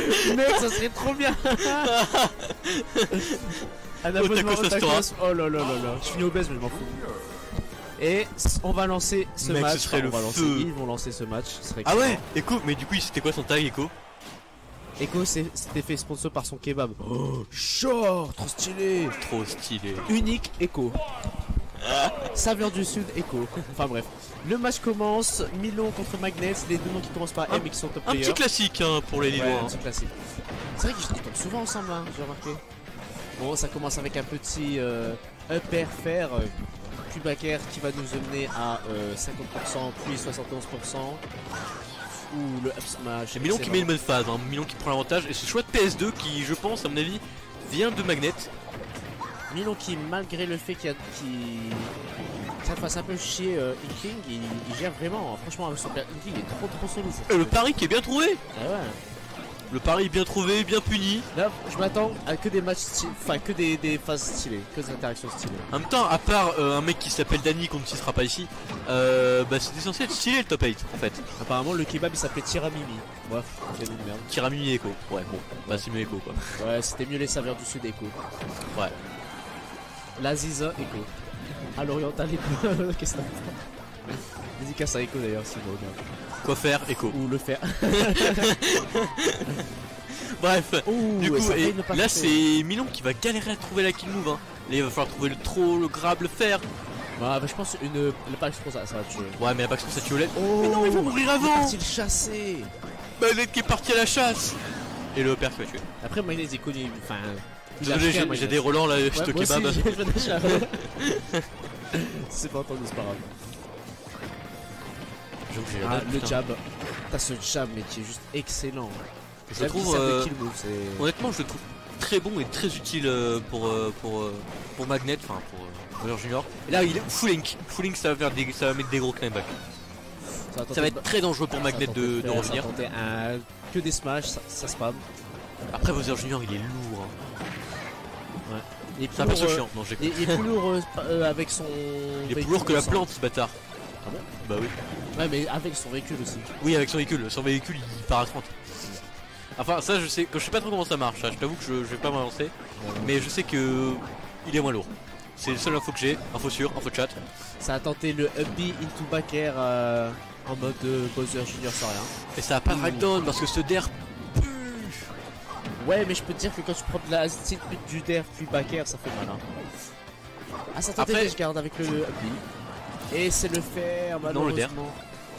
Mec, ça serait trop bien. Un Oh, abonnement au tacos. Oh là là là là. Je suis fini obèse, mais je m'en fous. Et on va lancer ce Mec, ce match. serait Enfin, le on va lancer- feu. Ils vont lancer ce match. Ce serait Ah ouais. Echo, mais du coup, c'était quoi son tag, Echo? Echo c'était fait sponsor par son kebab. Oh, short, trop stylé. Trop stylé. Unique Echo. Saveur du Sud Echo. Enfin bref. Le match commence. Milon contre Magnet. Les deux noms qui commencent par M et qui sont top Un petit classique hein, pour les Ouais, Lillois. un hein. petit classique. C'est vrai qu'ils tombent souvent ensemble, hein, j'ai remarqué. Bon, ça commence avec un petit euh, upper fair. Euh, Kubaker qui va nous emmener à euh, 50%, puis 71%. Ou le up smash. C'est Milon qui met une bonne phase, hein. Milon qui prend l'avantage. Et ce choix de PS2 qui, je pense, à mon avis, vient de Magnet. Milon qui, malgré le fait qu'il y a- qu'il ça fasse un peu chier euh, Inkling, il, il gère vraiment. Franchement, avec son père Inkling, il est trop trop solide. Et le pari qui est bien trouvé. Ah ouais. Le pari est bien trouvé, bien puni. Là, je m'attends à que des matchs enfin que des, des phases stylées, que des interactions stylées. En même temps, à part euh, un mec qui s'appelle Danny, qu'on ne citera pas ici, euh, bah c'était censé être stylé le top 8 en fait. Apparemment, le kebab il s'appelait Tiramimi. Bref, dit de merde. Tiramuni Echo. Ouais, bon, bah c'est mieux Echo quoi. Ouais, c'était mieux les saveurs du sud Echo. Ouais. La Ziza Echo. À l'oriental Echo. Qu'est-ce que t'as Dédicace à Echo d'ailleurs, si vous regardez. Quoi faire Echo. Ou le faire. Bref, Ouh, du coup, et là c'est Milon qui va galérer à trouver la kill move. Hein. Là il va falloir trouver le trop, le grab, le fer. Ouais, bah, je pense une. Pack pour ça, ça va tuer. Ouais, mais la Baxter ça tue Oled. Oh, Mais non, il va mourir Il est avant parti le chasser. Magnet qui est parti à la chasse Et le père qui va tuer. Après, Mayonnaise il est connu. Enfin. Désolé, j'ai- des relents là, je te kebab. C'est pas entendu, c'est pas grave. Ah, le putain. jab. T'as ce jab, mais qui est juste excellent. Je le trouve, euh, move, honnêtement, je le trouve très bon et très utile euh, pour, euh, pour, pour Magnet, enfin pour Warrior Junior. Et là, il est full link. Full link, ça va, faire des, ça va mettre des gros claimbacks. Ça va être très dangereux pour Magnet de, de revenir. Un... Que des smash, ça, ça spam. Après, Warrior Junior, il est lourd. hein. Il est C'est un plus perso lourd, chiant. Non, j'ai euh, il, il est plus lourd euh, euh, avec son. Il est plus lourd que la plante, ce bâtard. Ah bon? Bah oui. Ouais, mais avec son véhicule aussi. Oui, avec son véhicule. Son véhicule, il part à 30. Enfin, ça, je sais, que je sais pas trop comment ça marche. hein. Je t'avoue que je, je vais pas m'avancer. Mais je sais que il est moins lourd. C'est le seul info que j'ai. Info sûr, info chat. Ça a tenté le upbeat into back air euh, en mode Bowser Junior sans rien. Et ça a pas de parce que ce der Ouais, mais je peux te dire que quand tu prends de la style du der puis back air, ça fait mal. Hein. Ah, ça tentait Après- je garde avec le. Et c'est le fer, Non, le der. malheureusement.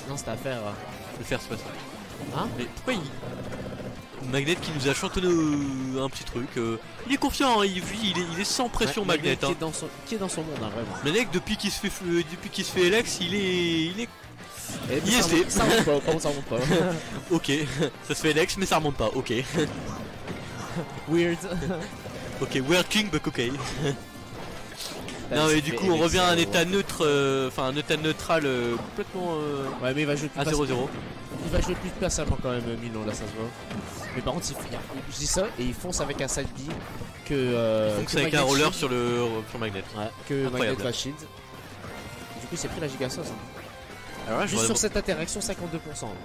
Non, c'était à faire. euh. le faire, c'est pas ça. Hein Mais pourquoi il. Magnet qui nous a chantonné euh, un petit truc. euh, il est confiant, hein, il, il, est, il est sans pression Ouais, Magnet. Qui Hein. est dans son, qui est dans son monde, hein, vraiment. Le mec depuis qu'il se fait euh, depuis qu'il se fait Alex, il est il est Et Il ça, est remonte- ça remonte pas, par contre, ça remonte pas. ok. ça se fait Alex mais ça remonte pas. Ok. Weird. ok. Weird King but ok. non mais du coup on revient à un état neutre, euh, enfin un état neutral euh, complètement euh, Ouais, mais il va jouer plus à pas- 0-0. Il va jouer plus patiemment quand même, Milan, là, ça se voit. Mais par contre, il, il- je dis ça et il fonce avec un side B que. Euh, Donc que c'est avec un roller shield. sur le sur Magnet. Ouais, que Incroyable. Magnet va shield. Du coup, il s'est pris la giga sauce. hein. Alors là je, Juste sur cette interaction, 52%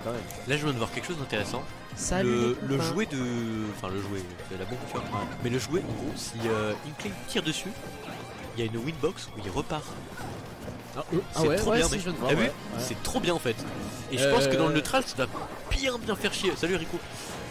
quand même. là, je viens de voir quelque chose d'intéressant. Salut Le, le jouet de. Enfin, le jouet, c'est la bombe, tu vois. Mais le jouet, en gros, si euh, Inkling tire dessus, il y a une winbox où il repart. Ah, ah C'est ouais, trop ouais, bien, si, je voir. Vu ouais. C'est trop bien en fait. Et je pense que dans le Euh, neutral, ça va bien bien faire chier. Salut Rico.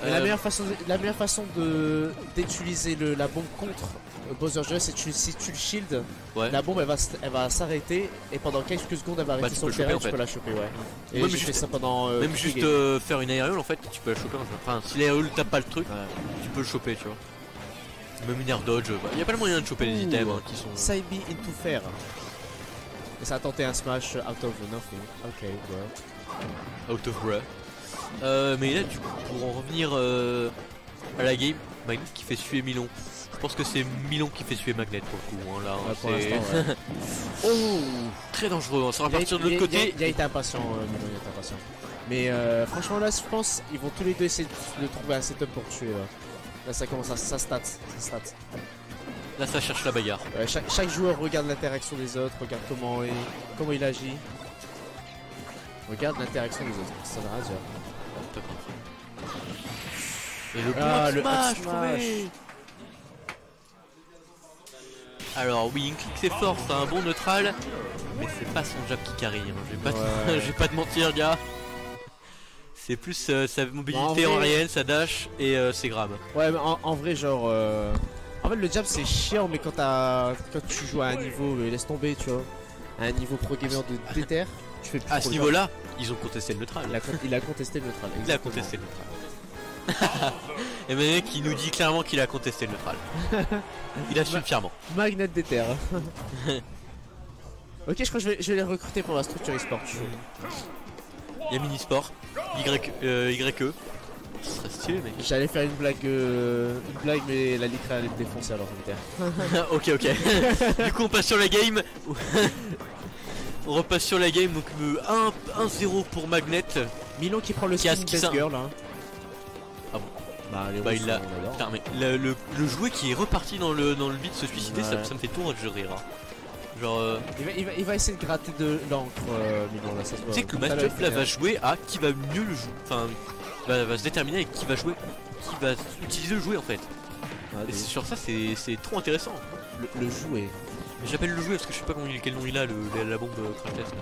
La Euh, meilleure façon, la meilleure façon de d'utiliser la bombe contre euh, Bowser Jr, c'est que tu- si tu le shield, Ouais. la bombe elle va, elle va s'arrêter et pendant quelques secondes elle va Bah, rester tu sur peux le le terrain choper, tu peux la choper, ouais. Et Même juste- ça pendant. euh, Même euh, faire une aériole en fait, tu peux la choper. Enfin, si l'aériole tape pas le truc, Ouais. tu peux le choper, tu vois. Même une air dodge, bah, il y a pas le moyen de choper les items hein, qui sont. Side B into fair. Et ça a tenté un smash out of nothing. Ok, ouais. out of breath. Euh, mais là, du coup, pour en revenir euh, à la game, Magnet qui fait suer Milon. Je pense que c'est Milon qui fait suer Magnet pour le coup. hein, là, Ouais, pour ouais. oh, très dangereux. On sera Il a- partir de l'autre côté. Il a, il a été impatient, euh, Milo, il a été impatient. Mais euh, franchement, là, je pense ils vont tous les deux essayer de, de trouver un setup pour tuer. Là, là ça commence à. Ça stat. Ça stat. Là, ça cherche la bagarre. Ouais, chaque, chaque joueur regarde l'interaction des autres, regarde comment il, comment il agit. Regarde l'interaction des autres. Ça à dire. Et le Ah, le smash. Alors oui, une clic c'est fort, c'est un bon neutral, mais c'est pas son jab qui carry. hein. Je vais pas, te- Ouais. je vais pas te mentir, gars. C'est plus euh, sa mobilité en en vrai- réel, sa dash et euh, ses grabs. Ouais, mais en, en vrai, genre. euh, En fait, le jab c'est chiant, mais quand, t'as- quand tu joues à un niveau, euh, laisse tomber, tu vois, à un niveau pro gamer de déter, tu fais plus À ce le niveau-là, ils ont contesté le neutral. il a, con- il a contesté le neutral. Il a contesté le neutral. et mec qui nous dit clairement qu'il a contesté le neutral. Il assume fièrement. Magnet déter. ok, je crois que je vais, je vais les recruter pour la structure e-sport. Il y a Minisport, Y, euh, YE. Ce serait stylé, mec. J'allais faire une blague, euh, une blague, mais la litre allait me défoncer alors déter. ok, ok. du coup, on passe sur la game. on repasse sur la game. Donc, euh, 1 1-0 pour Magnet. Milon qui prend le Qui skin ce Best qui Girl. Hein. Ah bon Bah, les Bah, il l'a-. Putain, mais le, le- le jouet qui est reparti dans le, dans le vide se suicider, ça, Ouais. ça me fait tout de rire. hein. Genre, euh, Il va, il, va, il va essayer de gratter de l'encre, euh, Milon là, ça tu sais que le match-up il là va jouer à qui va mieux le jouer. Enfin, va, va se déterminer avec qui va jouer, qui va utiliser le jouet en fait. Ah, Et sur ça, c'est trop intéressant. le, le jouet. J'appelle le jouet parce que je sais pas quel nom il a, le, la, la bombe euh, crash test.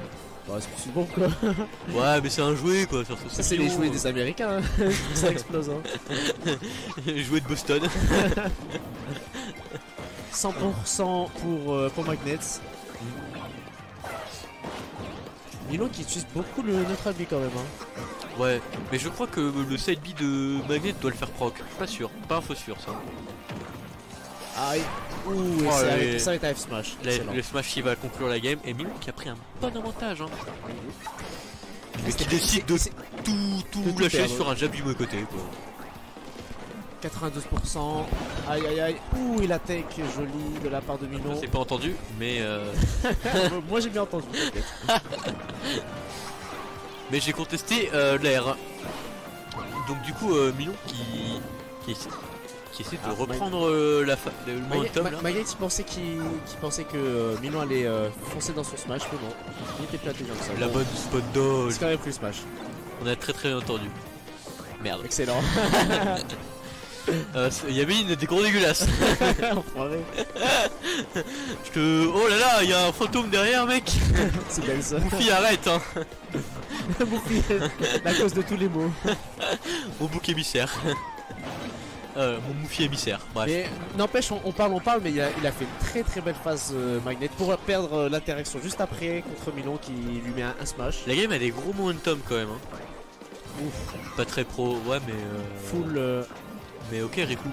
Bah, c'est bon quoi. Ouais, mais c'est un jouet quoi. Sur Ça, c'est les jouets des Américains. hein. ça explose. Hein. jouets de Boston. 100% pour, euh, pour Magnets. Milon qui utilise beaucoup le neutral B quand même. Hein. Ouais, mais je crois que le side B de Magnet doit le faire proc. Pas sûr, pas info sûr ça. Ah, et- Ouh, et Oh, les- ça un F smash. Le, le smash qui va conclure la game et Milon qui a pris un bon avantage. Hein. Mais qui décide de tout, tout de tout lâcher perdre. sur un jab du mauvais côté. Quoi. 92%. Aïe aïe aïe. Ouh, et la tech jolie de la part de Milon. C'est pas entendu, mais euh, Moi j'ai bien entendu. mais j'ai contesté euh, l'air. Donc du coup euh, Milon qui qui essaie, qui essaie de Ah, reprendre euh, la fa- le momentum là. Il pensait qu'il qu'il pensait que Milon allait foncer dans son smash, mais non. Il était plus intelligent que ça. La Bon, bonne spot dodge. C'est quand même plus smash. On a très très bien entendu. Merde. Excellent. Euh, des gros dégueulasses. Enfoiré. Je te... Oh là là, il y a un fantôme derrière mec. C'est belle ça. Arrête hein. Bouffi, La cause de tous les mots. Mon bouc émissaire. Euh, mon moufi émissaire. Bref. Mais n'empêche, on, on parle, on parle, mais il a, il a fait une très très belle phase euh, Magnet pour perdre euh, l'interaction juste après contre Milon qui lui met un, un smash. La game a des gros momentum quand même. Hein. Pas très pro, ouais mais... euh, Full. Mais ok Riku.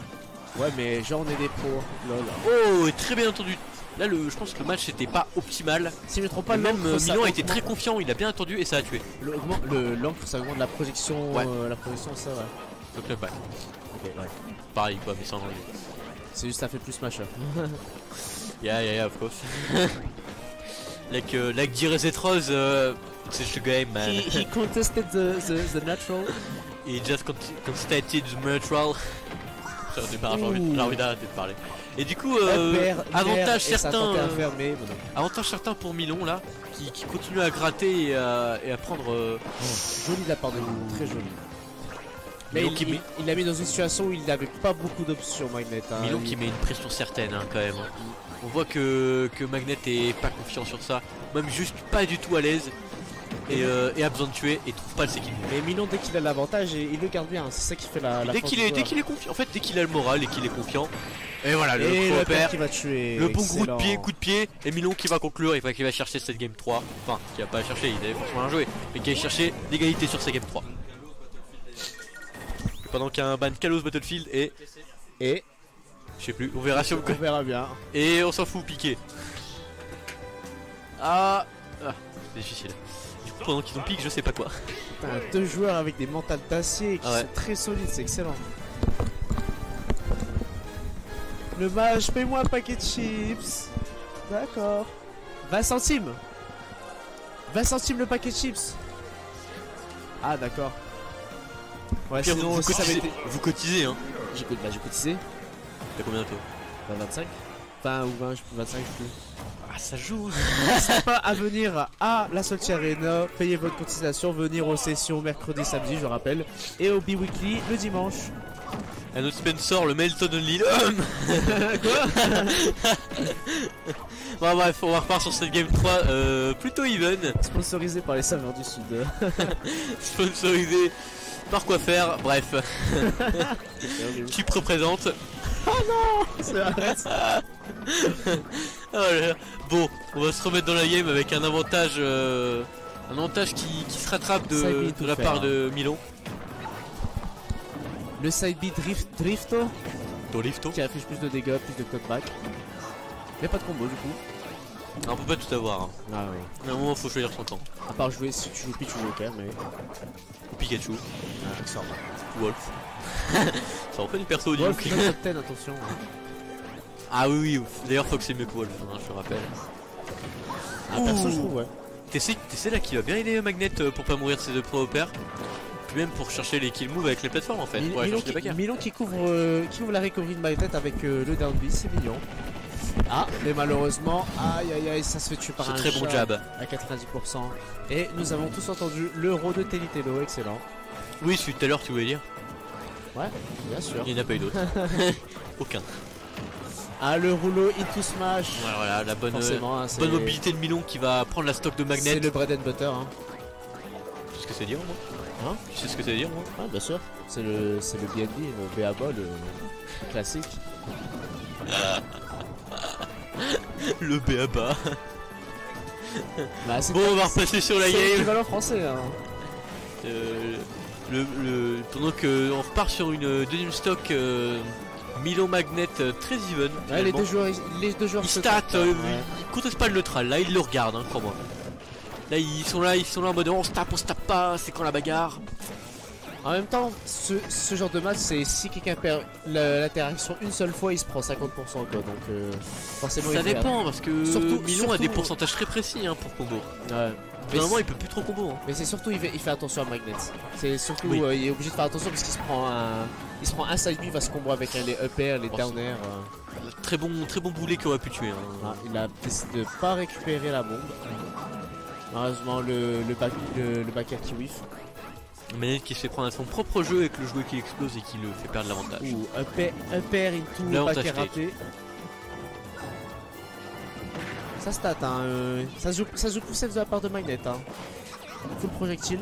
Ouais, mais genre on est des pros. Lol. Oh, et très bien entendu. Là, le, je pense que le match n'était pas optimal. Si je me trompe pas, Même euh, Milan a été augmente- très confiant, il a bien attendu et ça a tué. le- augmente- le- L'encre ça augmente la projection. Ouais. euh, la projection, ça ouais. Donc le back. Ok, ouais. Pareil quoi, mais sans enlever. C'est juste ça fait plus smasher. Yeah, yeah, yeah, of course. like, uh, like Direzet Rose, uh, c'est the game, man. he, he contested the, the, the natural. He just con- constated the neutral. J'ai envie d'arrêter de parler. Et du coup, euh, avantage certain, euh, avantage certain pour Milon là, qui, qui continue à gratter et à, et à prendre. euh, Joli de la part de nous, très joli. Mais Milon il, qui il, met- il l'a mis dans une situation où il n'avait pas beaucoup d'options Magnet. Hein. Milon Il- qui met une pression certaine hein, quand même. hein. On voit que, que Magnet est pas confiant sur ça, même juste pas du tout à l'aise. Et, euh, et a besoin de tuer et trouve pas le séquille. Mais Milon dès qu'il a l'avantage, il le garde bien. C'est ça qui fait la. la Dès qu'il est, dès joueur. qu'il est confiant, en fait dès qu'il a le moral et qu'il est confiant. Et voilà le Et coup le opère. père qui va tuer. Le bon gros de pied, coup de pied, et Milon qui va conclure, et qui va chercher cette game 3. Enfin, qui va pas chercher, il avait forcément joué, mais qui va chercher l'égalité sur cette game 3. Pendant qu'un ban Kalos Battlefield et. Et Je sais plus, on verra si on on verra bien. Et on s'en fout, piqué. Ah, ah c'est difficile. Pendant qu'ils ont piqué, je sais pas quoi. Putain, deux joueurs avec des mentales d'acier qui Ah ouais. sont très solides, c'est excellent. Le mage, paye-moi un paquet de chips. D'accord. 20 centimes. 20 centimes le paquet de chips. Ah d'accord. Ouais, Pierre, sinon vous, ça cotisez, été... vous cotisez, hein. J'ai bah, j'ai cotisé. T'as combien toi? Bah, 25. 20 ou 20, je sais plus, 25 je sais plus. Ah, ça joue. N'hésitez pas à venir à la Solti Arena, payer votre cotisation, venir aux sessions mercredi, samedi, je rappelle, et au B-Weekly le dimanche. Un autre Spencer, le Melton Lille. Quoi Bon bref, on va repartir sur cette game 3 euh, plutôt even. Sponsorisé par les saveurs du sud. Sponsorisé par quoi faire, bref. Qui représente. C'est. Oh là là. Bon, on va se remettre dans la game avec un avantage euh, un avantage qui, qui se rattrape de, de la faire, part hein. de Milon. Le side B drift, Drifto Dolifto. qui affiche plus de dégâts, plus de cutback. Mais pas de combo du coup. On peut pas tout avoir. hein. Ah oui. À un moment faut choisir son camp. À part jouer si tu joues Pichu Joker, mais. Ou Pikachu. Ah, accessoirement. Wolf. Ça reprend du perso du Wolf, coup. il est dans le top 10, attention. hein. Ah oui oui, d'ailleurs Fox c'est mieux que Wolf, hein, je te rappelle. Ah, perso, je trouve, ouais. T'essaies là qui va bien aider Magnet euh, pour pas mourir ses deux pro opères. Puis même pour chercher les kill moves avec les plateformes en fait. Mil- Ouais, Milon, qui. Milon qui couvre, euh, qui ouvre la recovery de ma tête avec euh, le down B, c'est mignon. Ah, mais malheureusement, aïe aïe aïe, ça se fait tuer par C'est un très bon jab. à 90%. Et nous avons tous entendu l'euro de Telitelo, excellent. Oui, celui de tout à l'heure tu voulais dire. Ouais, bien sûr. Il n'y en a pas eu d'autres. Aucun. Ah, le rouleau into smash. Voilà, voilà, la bonne, hein, c'est bonne mobilité de Milon qui va prendre la stock de C'est Magnet. le bread and butter. Hein. Tu sais ce que c'est dire moi? Hein? Tu sais ce que c'est dire moi? Ah, bien sûr. C'est le, c'est le BNB, le BABA, le, le classique. Le BABA. Bah, Bon, on va repasser sur la c'est game. l'équivalent français. Hein. Euh, le, le, pendant que on repart sur une deuxième stock euh, Milon Magnet euh, très even. Ouais, les deux joueurs, les deux joueurs Ils stat, euh, ouais. ils contestent pas le neutral, là ils le regardent, hein, crois-moi. Là ils sont là, ils sont là en mode on se tape, on se tape pas, c'est quand la bagarre? En même temps, ce, ce genre de match, c'est si quelqu'un perd la- l'interaction une seule fois, il se prend 50% quoi. Donc euh, forcément, Ça il perd. dépend parce que Surtout- Milon a des pourcentages très précis hein, pour combo. Ouais. Normalement il peut plus trop combo. hein. Mais c'est surtout il fait, il fait attention à Magnet. C'est surtout Oui. euh, il est obligé de faire attention parce qu'il se prend un il se prend un side B, il va se combo avec les up air, les Oh, down air. euh. Très bon, très bon boulet qui aurait pu tuer. hein. Ah, il a décidé de pas récupérer la bombe. Malheureusement le le back le, le back air qui whiff. Manette qui se fait prendre à son propre jeu avec le jouet qui explose et qui le fait perdre l'avantage. Ouh, up air, up air into take. raté. Ça stat hein, euh, ça se joue ça se joue pour celle de la part de Magnet hein. Full projectile.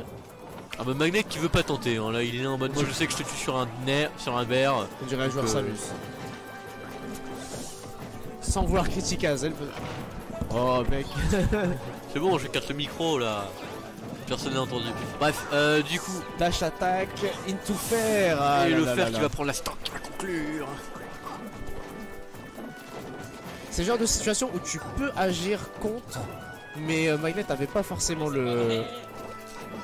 Ah bah Magnet qui veut pas tenter, hein. là il est en mode moi je sais que je te tue sur un nerf, sur un verre. On dirait un joueur euh, Samus. Sans vouloir critiquer Azel. peut- Oh mec. C'est bon, je casse le micro là. Personne n'a entendu. Bref, euh, du coup, Dash attack into fer. Ah et là le là fer là qui va prendre la stock qui va conclure. C'est le genre de situation où tu peux agir contre, mais euh, Magnet avait pas forcément le.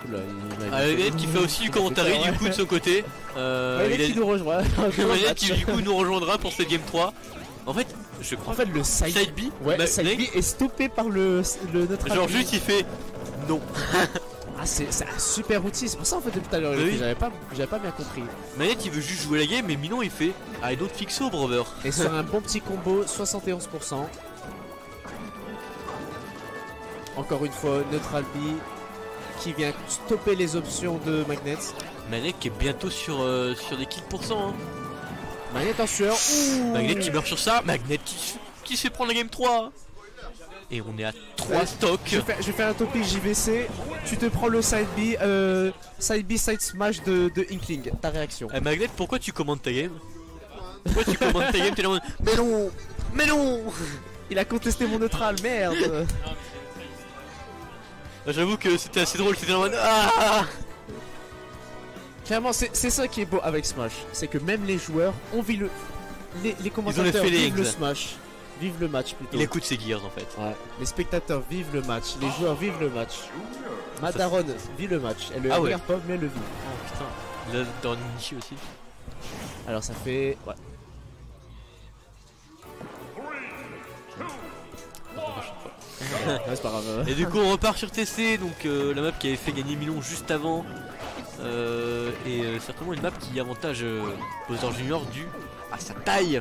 Oula, il m'a- Ah, Magnet qui fait aussi du commentary Ouais. du coup de son côté. Euh, Magnet il a qui nous rejoint. Magnet qui du coup nous rejoindra pour cette game 3. En fait, je En crois fait, le side, side B, ouais, Ma- side Magnet, B est stoppé par le, le notre genre ami. juste il fait non. Ah, c'est un super outil. C'est pour ça en fait depuis tout à l'heure j'avais pas, pas bien compris. Magnet il veut juste jouer la game mais Minon il fait I don't think so brother. Et sur un bon petit combo, 71%. Encore une fois, Neutral B qui vient stopper les options de Magnet. Magnet qui est bientôt sur, euh, sur des kills pour cent. hein. Magnet en sueur. Ouh. Magnet qui meurt sur ça, Magnet qui, qui se fait prendre la game 3 Et on est à 3 Ouais. stocks Je vais, faire, je vais faire un topic JVC. Tu te prends le side B, euh, side B, side smash de, de Inkling. Ta réaction Eh, Magnet, pourquoi tu commandes ta game? Pourquoi tu commandes ta game? T'es là en mode, Mais non Mais non Il a contesté mon neutral, merde Ah, J'avoue que c'était assez drôle, c'était en mode Ah Clairement, c'est ça qui est beau avec Smash. C'est que même les joueurs ont vu le. Les, les commentateurs vivent le Smash. Vivent le match plutôt. Il écoute ses gears en fait. Ouais. Les spectateurs vivent le match, les joueurs vivent le match. Madaron vit le match. Elle le Ah ouais. regarde pas, mais elle le vit. Oh putain. Là, dans Nishi aussi. Alors ça fait. Ouais. Ouais, c'est pas grave. Et du coup, on repart sur TC, donc euh, la map qui avait fait gagner Milon juste avant. Euh, et euh, certainement une map qui avantage euh, Bowser Junior dû à sa taille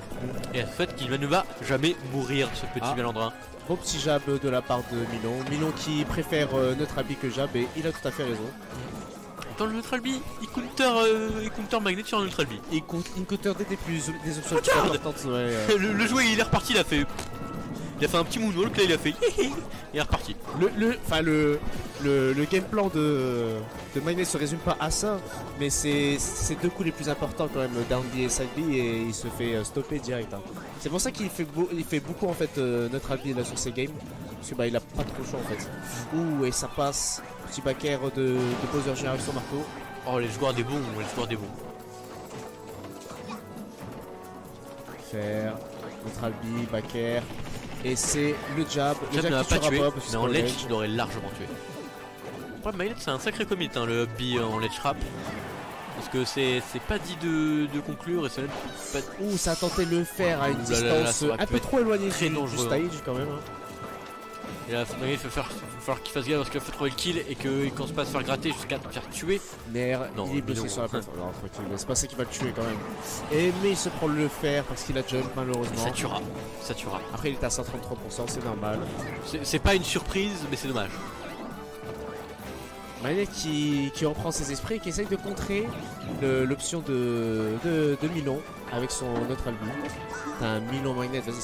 et à ce fait qu'il ne va jamais mourir ce petit Ah. malandrin. Bon petit jab de la part de Milon. Milon qui préfère euh, notre habit que jab et il a tout à fait raison. dans le neutral B. Il counter, euh, il counter magnet sur un neutral B. Il counter des, plus, des options plus Regarde importantes. Ouais, le, le jouet il est reparti, il a fait. Il a fait un petit moonwalk, là il a fait. Il est reparti. Le, le, enfin le, le, le game plan de, de Magnet se résume pas à ça, mais c'est ces deux coups les plus importants quand même, down B et side B, et il se fait euh, stopper direct. hein. C'est pour ça qu'il fait, beau- il fait beaucoup en fait euh, neutral B là sur ses games, parce que bah il a pas trop le choix en fait. Ouh et ça passe, petit back air de, de Bowser général sur marteau. Oh les joueurs des bons, les joueurs des bons. Faire neutral B, back air, et c'est le jab. Le Jab ne l'a pas tué, pas, mais c'est en ledge il l'aurait largement tué. Ouais, Magnet c'est un sacré commit hein, le up B en ledge trap. Parce que c'est c'est pas dit de, de conclure et c'est même pas Ouh, ça a tenté de le faire à une Ouh là là là, distance un peu trop éloignée du, du dangereux, stage quand même. hein. Et là, il va, il va falloir qu'il fasse gaffe parce qu'il faut trouver le kill et qu'il commence pas à se faire gratter jusqu'à se faire tuer. Merde, Non, il est mais non. sur la plateforme. Non, tranquille, mais c'est pas ça qui va le tuer quand même. Et mais il se prend le fer parce qu'il a jump malheureusement. Ça tuera. Ça tuera. Après il est à 133%, c'est normal. C'est pas une surprise, mais c'est dommage. Manet qui, qui reprend ses esprits et qui essaye de contrer l'option de, de, de Milon avec son neutral B. T'as un Milon Magnet, vas-y,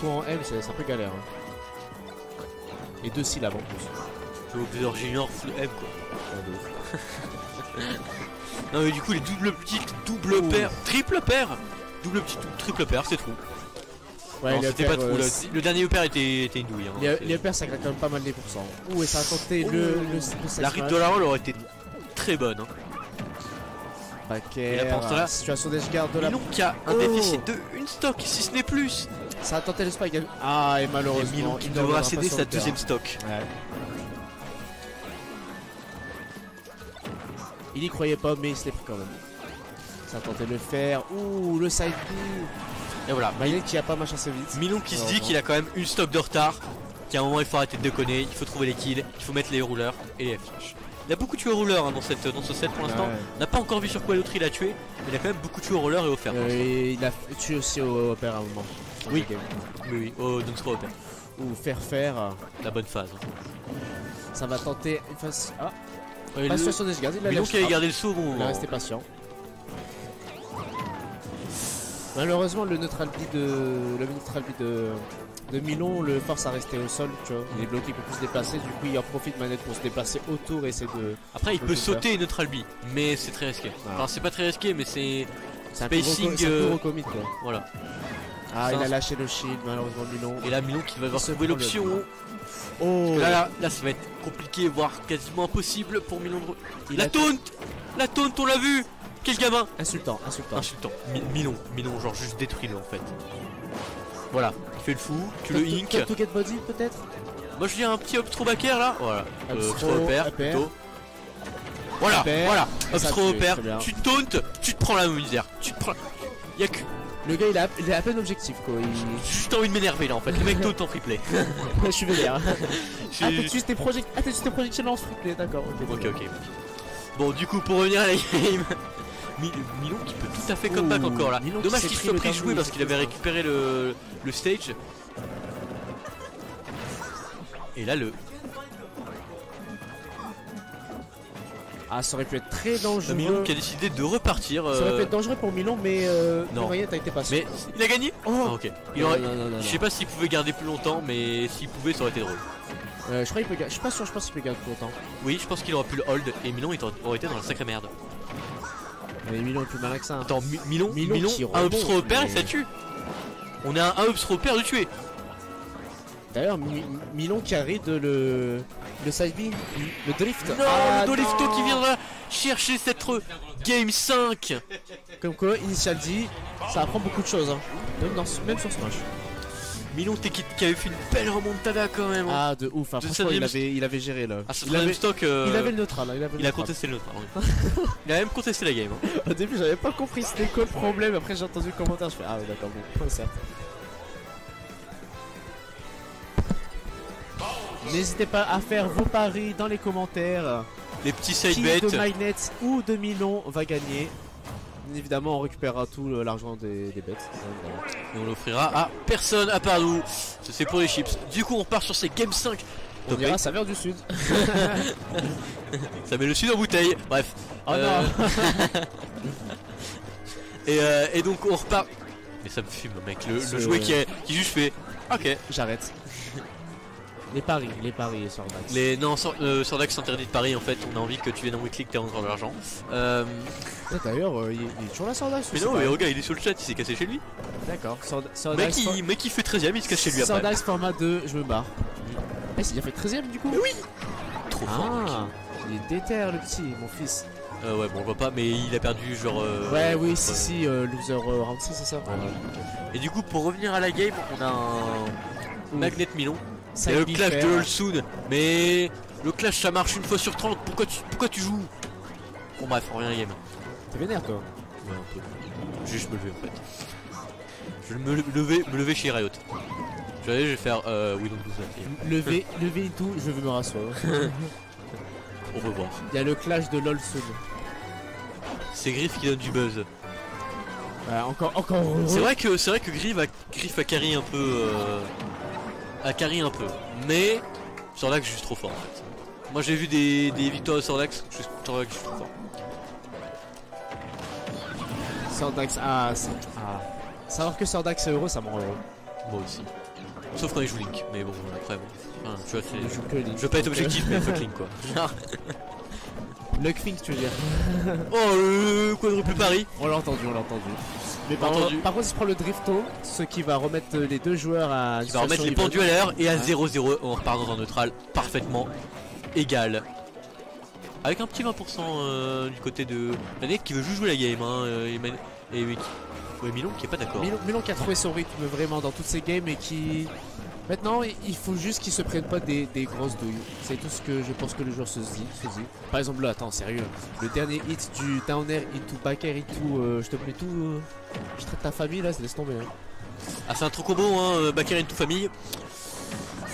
tout en M, c'est c'est un peu galère. hein. Et deux syllabes en plus. Bowser Junior full M quoi. Non mais du coup les double petits, double Ouh. paire, triple paire Double petit, triple paire, c'est trou. Ouais, non c'était pas trou euh. Le dernier paire était, était une douille. Hein. Les, uppers, ça gratte quand même pas mal des pourcents. Ouh, et ça a tenté le, le, le La rip smash. de la roll aurait été très bonne. Hein. Back Et là, situation d'edgeguard de la Milon qui a un Oh. déficit de une stock, si ce n'est plus. Ça a tenté le spike. Ah, et Et malheureusement, Milon qui il ne devra céder sa deuxième stock. Ouais. Il y croyait pas, mais il se l'est pris quand même. Ça a tenté de le faire. Ouh, le side B. Et voilà, Maïnet qui a pas marché assez vite. Milon qui se dit qu'il a quand même une stock de retard, qu'à un moment il faut arrêter de déconner, il faut trouver les kills, il faut mettre les rouleurs et les F-slash. Il a beaucoup tué au rouleur hein, dans, cette, dans ce set pour l'instant. Ouais. On n'a pas encore vu sur quoi l'autre il a tué, mais il a quand même beaucoup tué au roller et au fer. Euh, et il a tué aussi au opère à un moment. Oui. game. Oui, oui, au Don't Throw Open. Ouh, faire faire. La bonne phase. Ça va tenter une phase. Ah, Ouais, pas le- situation d'edgeguard. Il a lâché. qui avait gardé le saut au bon Il moment. resté patient. Malheureusement, le neutral B de le neutral B de de Milon le force à rester au sol, tu vois. Il est bloqué, il peut plus se déplacer. Du coup, il en profite manette pour se déplacer autour et essayer de. Après il peut sauter neutral B, mais c'est très risqué. Ah. Enfin c'est pas très risqué, mais c'est... C'est un Spacing, euh, quoi. Voilà. Ah, il a lâché le shield, malheureusement Milon. Et là Milon qui va devoir trouver l'option. Oh, Là, là, là ça va être compliqué, voire quasiment impossible pour Milon de... il La taunt La taunt on l'a vu Quel gamin insultant, insultant. Insultant. Mi- Milon, Milon, genre juste détruis-le en fait. Voilà, il fait le fou, tu le Top- ink. top to get body peut-être Moi je dis un petit up throw back air là, voilà. Up Euh, plutôt. Voilà, voilà, très bien. tu te tauntes, tu te prends la misère, tu te prends. Y'a que. Le gars, il a, il a à peine objectif, quoi. Il... J'ai juste envie de m'énerver là en fait, le mec taunt en replay. je suis vénère. Ah, t'es juste tes project... ah, t'es projectiles en free d'accord. Ok, Ok. Bon, du coup, pour revenir à la game, Mi- Milon qui peut tout à fait comeback Ouh, encore là. Milon Dommage qu'il soit pris jouer parce qu'il avait récupéré le, le stage. Et là, le Ah, ça aurait pu être très dangereux. Milon qui a décidé de repartir. Ça aurait euh, pu être dangereux pour Milan, mais euh, Non. A été patient. Mais il a gagné Oh Ah, ok. Il Non, aurait- non, non, non, Je sais pas s'il pouvait garder plus longtemps, mais s'il pouvait, ça aurait été drôle. Euh, je crois qu'il peut garder. Je suis pas sûr, je pense qu'il peut garder plus longtemps. Oui, je pense qu'il aurait pu le hold et Milon il aurait- été dans la sacrée merde. Mais Milan est plus malin que ça. hein. Attends, Mi- Milon, qui un remonte, upstro pair et mais- ça tue. On a un upstro pair de tuer. D'ailleurs, Mi- Milon qui arrive de le. Le side B, le drift. Non, Ah, le Dolifto qui viendra chercher cette game 5. Comme quoi, Initial D, ça apprend beaucoup de choses. Hein. Même, dans, même sur Smash. Milon t'es qui, qui avait fait une belle remontada quand même. hein. Ah, de ouf. Hein. De Franchement, il avait, il avait géré là. Ah, il, avait, stock, euh, il avait le neutral. hein, Il, avait le il a neutral. contesté le hein. il a même contesté la game. hein. Au début, j'avais pas compris c'était quoi le problème. Après, j'ai entendu le commentaire. Je fais Ah, ouais, d'accord, bon, certes. N'hésitez pas à faire vos paris dans les commentaires. Les petits side Qui bets. de Magnet ou de Milon va gagner Évidemment, on récupérera tout l'argent des, des bêtes. Et on l'offrira à personne à part nous. C'est pour les chips. Du coup, on part sur ces game 5 On dira vient du sud. Ça met le sud en bouteille. Bref. Oh Euh, non Et, euh, et donc on repart. Mais ça me fume, mec. Le, le jouet qui, juste fait. Ok. J'arrête. Les paris, les paris sur Dax. Les non, sur, euh, Sordax interdit de Paris. En fait, on a envie que tu viennes en weekly que tu rentres de l'argent. Euh, D'ailleurs, euh, il, il est toujours là sur Dax ou mais non, mais regarde, il est sur le chat. Il s'est cassé chez lui. D'accord, sur Mec, il, mec, il fait 13ème. Il se casse chez lui après. Dax format 2, je me barre. Eh, c'est bien fait 13ème du coup oui Trop fort. Ah, il est déter le petit, mon fils. Euh, ouais, bon, on voit pas, mais il a perdu genre. euh, ouais, oui, si, si, euh, loser euh, round 6, c'est ça Et du coup, pour revenir à la game, on a un Magnet Milon. Il y a le clash de Olsoon, mais le clash ça marche une fois sur 30. Pourquoi tu, pourquoi tu joues? Bon, bref, on revient game. T'es vénère toi Ouais, un peu. Je vais juste me lever en fait. Je vais me lever, me lever chez Riot. Je vais aller, je vais faire euh, We don't do that. Levé, levé et tout, je vais me rasseoir. On va voir. Il y a le clash de LOL Soon. C'est Griff qui donne du buzz. Ouais, encore, encore. C'est vrai que c'est vrai que Griff a, Griff a carry un peu. Euh, a carry un peu. Mais Sorlax est juste trop fort en fait. Moi j'ai vu des, des victoires de Sorlax, je suis Sorlax est juste trop fort. Sordax, ah, ah. Savoir que Sordax est heureux, ça me rend heureux. Moi aussi. Sauf quand il joue Link, mais bon après bon. Enfin, tu vois, que Link. Je veux pas être objectif mais fuck Link quoi. Luck Fink, tu veux dire oh le quadruple pari On l'a entendu, on l'a entendu. Mais par, Entendu. par contre, il se prend le drifto, ce qui va remettre les deux joueurs à. Il va remettre les pendus à l'heure et à Ouais. 0-0 on repart dans un neutral parfaitement égal. Avec un petit 20% euh, du côté de Manet qui veut juste jouer la game hein, euh, et, Man- et, et qui- ouais, Milon qui est pas d'accord. Milon, Milon qui a trouvé son rythme vraiment dans toutes ces games et qui. Maintenant, il faut juste qu'ils se prennent pas des, des grosses douilles. C'est tout ce que je pense que le joueur se dit, se dit. Par exemple, là, attends, sérieux. Le dernier hit du down air into back air into. euh, je te mets tout. euh, je traite ta famille là, laisse tomber. Hein. Ah c'est un trop combo hein, euh, une toute famille.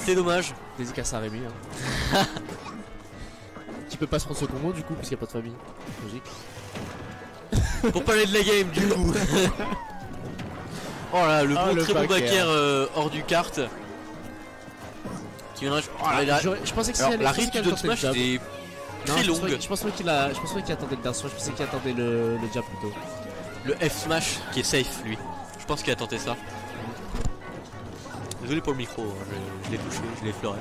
C'est dommage. Dédicace à Rémi. Hein. qui peut pas se prendre ce combo du coup, puisqu'il n'y a pas de famille. Logique. Pour parler de la game du coup. oh là le Ah, bon le très bon euh, hors du kart. Oh là là. J'aurais- je pensais que c'était la rythme du down smash était très je pense longue. Je pense pas qu'il a, je pense qu'il attendait le down smash, je pensais qu'il attendait le, le jab plutôt. Le F smash qui est safe lui. Je pense qu'il a tenté ça. Désolé pour le micro, hein, je, je l'ai touché, je l'ai effleuré.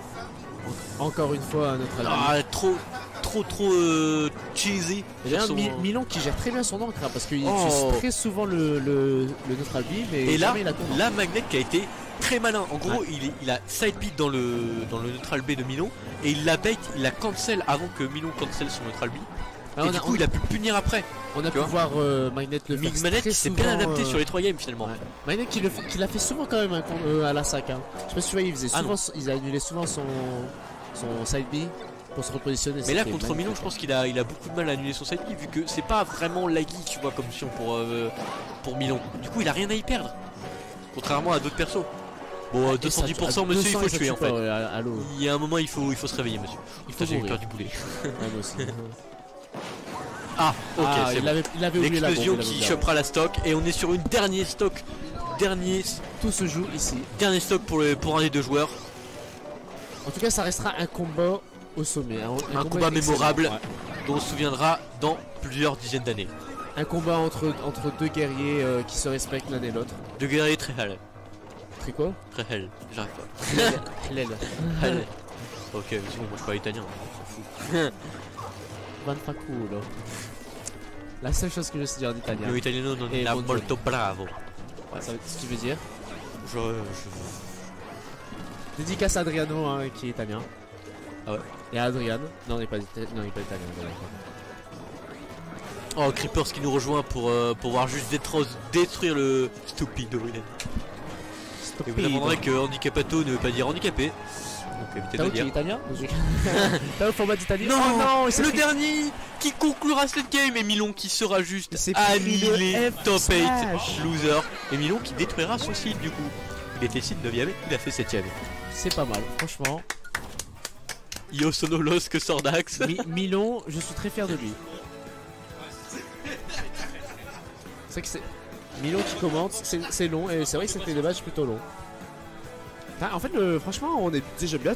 Encore une fois, notre ami. Ah, trop, trop, trop euh, cheesy. Sur son- Mi- Milon qui gère très bien son encre hein, parce qu'il Oh. utilise très souvent le, le, le neutral Et là, jamais la combo. la Magnet qui a été très malin. En gros, il, il a side beat dans le, dans le neutral B de Milon et il la bait, il la cancel avant que Milon cancel son neutral B. Ah, et on, du a, coup, il a pu le punir après. on a tu pu voir euh, Magnet le Mig Magnet qui s'est bien adapté euh, sur les 3 games finalement. ouais. Magnet qui, fait- l'a fait souvent quand même hein, euh, à la sac. Hein. Je sais pas si tu vois, il faisait Ah souvent, il a annulé souvent son, son side B pour se repositionner. Mais là contre. Milon je pense qu'il a, il a beaucoup de mal à annuler son side B vu que c'est pas vraiment laggy tu vois comme sion pour, euh, pour Milon. Du coup il a rien à y perdre. Contrairement à d'autres persos. Bon euh, Et ça- 210% à monsieur il 200, faut tuer tue en fait. Il y a un moment il faut, il faut se réveiller monsieur. Il faut j'ai du moi aussi. Ah ok Ah, c'est bon. L'explosion qui chopera la stock et on est sur une dernier stock. Dernier, Tout se joue ici. dernier stock pour, le, pour un des deux joueurs. En tout cas, ça restera un combat au sommet. Un, Un combat mémorable. Ouais. dont on se souviendra dans plusieurs dizaines d'années. Un combat entre, entre deux guerriers euh, qui se respectent l'un et l'autre. De guerrier très hell. C'est quoi hell. J'arrive pas. L'aile. Hell. Ok, mais sinon moi je parle italien, on s'en fout. Van Faculo. La seule chose que je sais dire en italien. Le italiano non è molto bravo. Ouais, ça veut ce que tu veux dire. Je, je... Dédicace à Adriano hein, qui est italien. Ah ouais. Et à Adrian. Non, il n'est pas, ita- non, il est pas italien. Oh, Creepers qui nous rejoint pour, euh, pour voir juste détruire le stupido. Et vous apprendrez que handicapato ne veut pas dire handicapé. Donc évitez de le dire. italien Tao format d'italien Non, oh non le dernier qui conclura cette game et Milon qui sera juste le annihilé top 8 smash. loser et Milon qui détruira son site du coup. Il était site 9ème, il a fait 7ème. C'est pas mal, franchement. Io sono los que Sordax. Mi- Milon, je suis très fier de lui. C'est que c'est. Milon qui commente, c'est long et c'est vrai que c'était des matchs plutôt longs. En fait, le- franchement, on est déjà bien